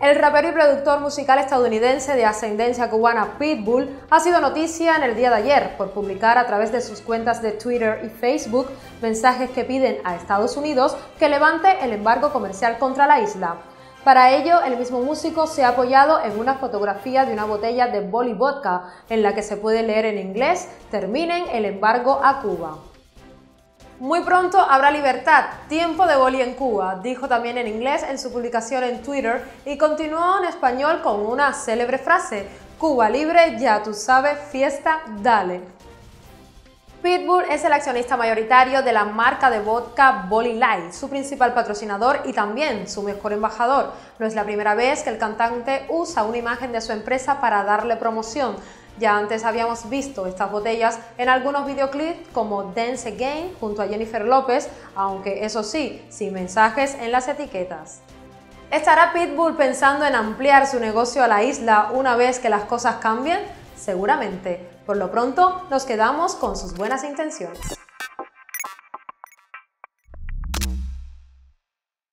El rapero y productor musical estadounidense de ascendencia cubana Pitbull ha sido noticia en el día de ayer por publicar a través de sus cuentas de Twitter y Facebook mensajes que piden a Estados Unidos que levante el embargo comercial contra la isla. Para ello, el mismo músico se ha apoyado en una fotografía de una botella de Boli Vodka en la que se puede leer en inglés Terminen el embargo a Cuba. Muy pronto habrá libertad, tiempo de boli en Cuba, dijo también en inglés en su publicación en Twitter y continuó en español con una célebre frase, Cuba libre, ya tú sabes, fiesta, dale. Pitbull es el accionista mayoritario de la marca de vodka Boli Light, su principal patrocinador y también su mejor embajador. No es la primera vez que el cantante usa una imagen de su empresa para darle promoción. Ya antes habíamos visto estas botellas en algunos videoclips como Dance Again junto a Jennifer López, aunque eso sí, sin mensajes en las etiquetas. ¿Estará Pitbull pensando en ampliar su negocio a la isla una vez que las cosas cambien? Seguramente. Por lo pronto, nos quedamos con sus buenas intenciones.